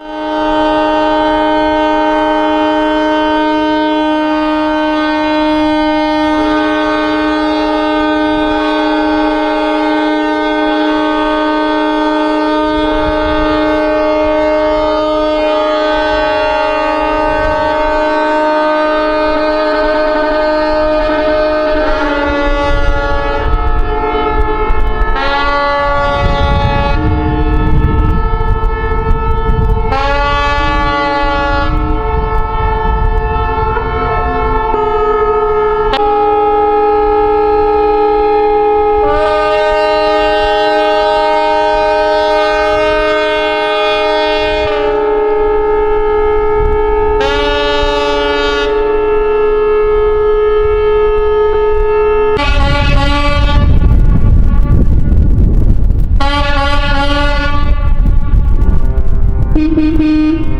Música you.